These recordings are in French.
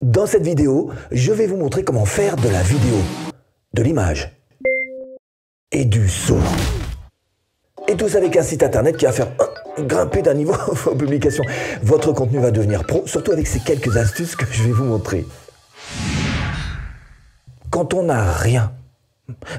Dans cette vidéo, je vais vous montrer comment faire de la vidéo, de l'image et du son. Et tout ça avec un site internet qui va faire grimper d'un niveau vos publications. Votre contenu va devenir pro, surtout avec ces quelques astuces que je vais vous montrer. Quand on n'a rien,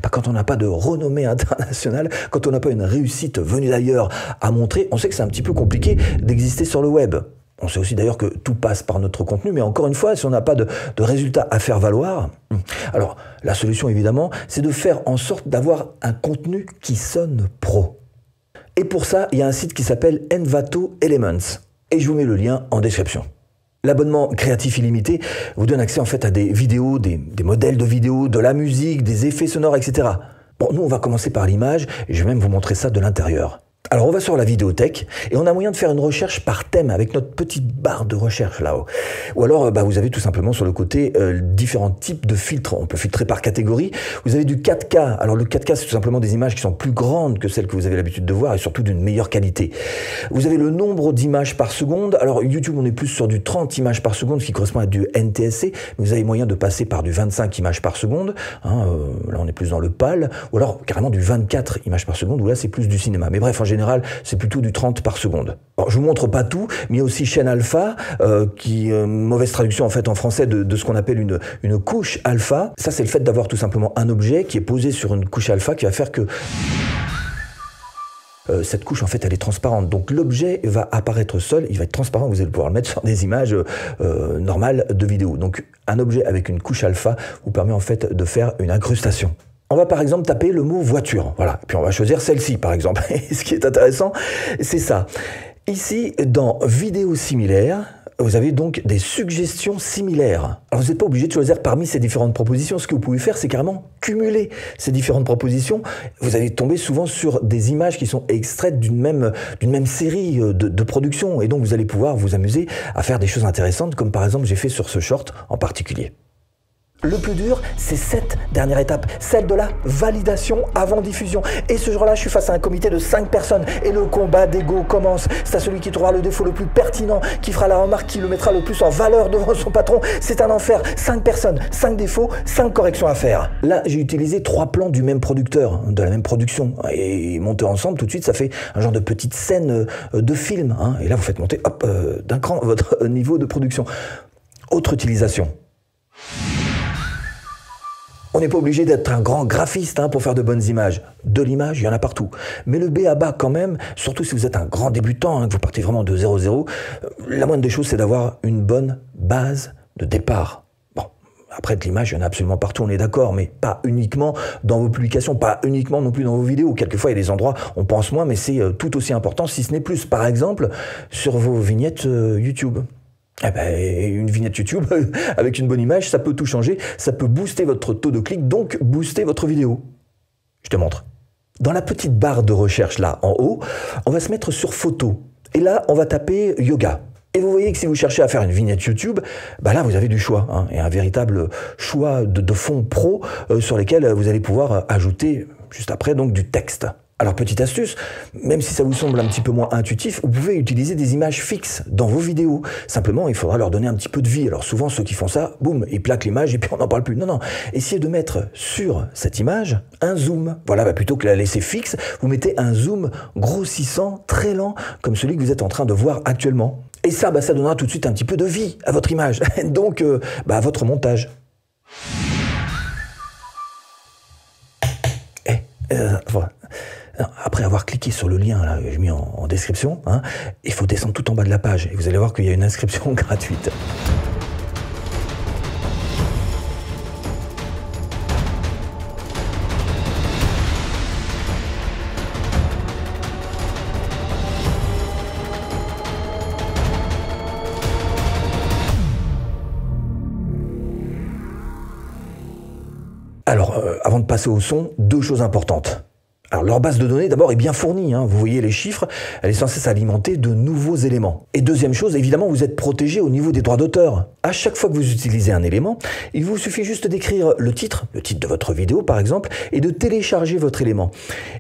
bah, quand on n'a pas de renommée internationale, quand on n'a pas une réussite venue d'ailleurs à montrer, on sait que c'est un petit peu compliqué d'exister sur le web. On sait aussi d'ailleurs que tout passe par notre contenu, mais encore une fois, si on n'a pas de, résultats à faire valoir, hmm. alors la solution évidemment, c'est de faire en sorte d'avoir un contenu qui sonne pro. Et pour ça, il y a un site qui s'appelle Envato Elements, et je vous mets le lien en description. L'abonnement créatif illimité vous donne accès en fait à des vidéos, des, modèles de vidéos, de la musique, des effets sonores, etc. Bon, nous on va commencer par l'image et je vais même vous montrer ça de l'intérieur. Alors on va sur la vidéothèque et on a moyen de faire une recherche par thème avec notre petite barre de recherche là-haut. Ou alors bah, vous avez tout simplement sur le côté euh, différents types de filtres. On peut filtrer par catégorie. Vous avez du 4K. Alors le 4K c'est tout simplement des images qui sont plus grandes que celles que vous avez l'habitude de voir et surtout d'une meilleure qualité. Vous avez le nombre d'images par seconde. Alors YouTube on est plus sur du 30 images par seconde ce qui correspond à du NTSC. Mais vous avez moyen de passer par du 25 images par seconde. Hein, euh, là on est plus dans le PAL. Ou alors carrément du 24 images par seconde où là c'est plus du cinéma. Mais bref en général, c'est plutôt du 30 par seconde. Alors, je vous montre pas tout, mais aussi chaîne alpha, euh, qui euh, mauvaise traduction en fait en français de, ce qu'on appelle une, une couche alpha. Ça, c'est le fait d'avoir tout simplement un objet qui est posé sur une couche alpha qui va faire que euh, cette couche en fait elle est transparente. Donc l'objet va apparaître seul, il va être transparent, vous allez pouvoir le mettre sur des images euh, normales de vidéo. Donc un objet avec une couche alpha vous permet en fait de faire une incrustation. On va par exemple taper le mot voiture, voilà, puis on va choisir celle-ci par exemple. Et ce qui est intéressant, c'est ça. Ici, dans vidéo similaire, vous avez donc des suggestions similaires. Alors vous n'êtes pas obligé de choisir parmi ces différentes propositions. Ce que vous pouvez faire, c'est carrément cumuler ces différentes propositions. Vous allez tomber souvent sur des images qui sont extraites d'une même, d'une même série de, de production. Et donc vous allez pouvoir vous amuser à faire des choses intéressantes, comme par exemple j'ai fait sur ce short en particulier. Le plus dur, c'est cette dernière étape, celle de la validation avant diffusion. Et ce jour-là, je suis face à un comité de 5 personnes et le combat d'ego commence. C'est à celui qui trouvera le défaut le plus pertinent, qui fera la remarque, qui le mettra le plus en valeur devant son patron. C'est un enfer. 5 personnes, 5 défauts, 5 corrections à faire. Là, j'ai utilisé trois plans du même producteur, de la même production. Et monter ensemble, tout de suite, ça fait un genre de petite scène euh, de film. Hein. Et là, vous faites monter, euh, d'un cran votre niveau de production. Autre utilisation. On n'est pas obligé d'être un grand graphiste hein, pour faire de bonnes images. De l'image, il y en a partout. Mais le B à bas quand même, surtout si vous êtes un grand débutant, hein, que vous partez vraiment de 0-0, euh, la moindre des choses, c'est d'avoir une bonne base de départ. Bon, après de l'image, il y en a absolument partout, on est d'accord, mais pas uniquement dans vos publications, pas uniquement non plus dans vos vidéos. Quelquefois, il y a des endroits, on pense moins, mais c'est euh, tout aussi important, si ce n'est plus. Par exemple, sur vos vignettes euh, YouTube. Eh ben, une vignette YouTube avec une bonne image, ça peut tout changer, ça peut booster votre taux de clic, donc booster votre vidéo. Je te montre. Dans la petite barre de recherche là en haut, on va se mettre sur photo. Et là, on va taper yoga. Et vous voyez que si vous cherchez à faire une vignette YouTube, bah là vous avez du choix, hein, et un véritable choix de, fonds pro euh, sur lesquels vous allez pouvoir ajouter juste après donc du texte. Alors petite astuce, même si ça vous semble un petit peu moins intuitif, vous pouvez utiliser des images fixes dans vos vidéos. Simplement, il faudra leur donner un petit peu de vie. Alors souvent, ceux qui font ça, boum, ils plaquent l'image et puis on n'en parle plus. Non, non, essayez de mettre sur cette image un zoom. Voilà, bah plutôt que la laisser fixe, vous mettez un zoom grossissant, très lent, comme celui que vous êtes en train de voir actuellement. Et ça, bah, ça donnera tout de suite un petit peu de vie à votre image, donc euh, bah, à votre montage. Eh, euh, voilà. Après avoir cliqué sur le lien que j'ai mis en, en description, hein, il faut descendre tout en bas de la page et vous allez voir qu'il y a une inscription gratuite. Alors, euh, avant de passer au son, deux choses importantes. Alors leur base de données d'abord est bien fournie, hein. vous voyez les chiffres, elle est censée s'alimenter de nouveaux éléments. Et deuxième chose, évidemment, vous êtes protégé au niveau des droits d'auteur. À chaque fois que vous utilisez un élément, il vous suffit juste d'écrire le titre, le titre de votre vidéo par exemple, et de télécharger votre élément.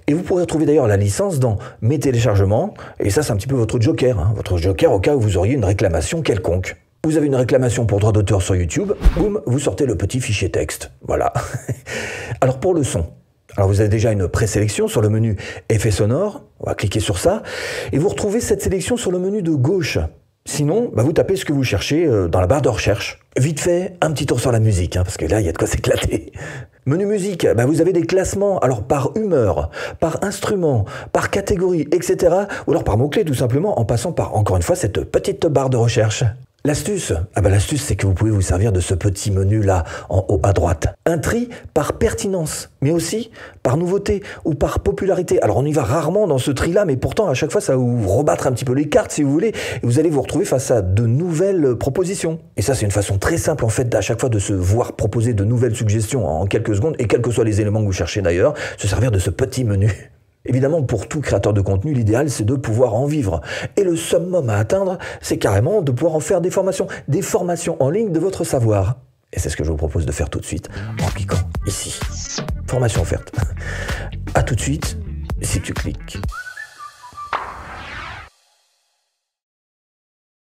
Et vous pourrez trouver d'ailleurs la licence dans Mes téléchargements, et ça c'est un petit peu votre joker, hein. votre joker au cas où vous auriez une réclamation quelconque. Vous avez une réclamation pour droit d'auteur sur YouTube, boum, vous sortez le petit fichier texte. Voilà. Alors pour le son, alors vous avez déjà une présélection sur le menu effet sonore, on va cliquer sur ça, et vous retrouvez cette sélection sur le menu de gauche. Sinon, bah, vous tapez ce que vous cherchez euh, dans la barre de recherche. Vite fait, un petit tour sur la musique, hein, parce que là, il y a de quoi s'éclater. Menu musique, bah, vous avez des classements, alors par humeur, par instrument, par catégorie, etc. Ou alors par mots-clés, tout simplement, en passant par, encore une fois, cette petite barre de recherche. L'astuce, ah bah l'astuce c'est que vous pouvez vous servir de ce petit menu là en haut à droite. Un tri par pertinence, mais aussi par nouveauté ou par popularité. Alors on y va rarement dans ce tri là, mais pourtant à chaque fois ça va vous rebattre un petit peu les cartes si vous voulez, et vous allez vous retrouver face à de nouvelles propositions. Et ça c'est une façon très simple en fait à chaque fois de se voir proposer de nouvelles suggestions en quelques secondes, et quels que soient les éléments que vous cherchez d'ailleurs, se servir de ce petit menu. Évidemment, pour tout créateur de contenu, l'idéal, c'est de pouvoir en vivre. Et le summum à atteindre, c'est carrément de pouvoir en faire des formations, des formations en ligne de votre savoir. Et c'est ce que je vous propose de faire tout de suite, en cliquant ici. Formation offerte. À tout de suite, si tu cliques.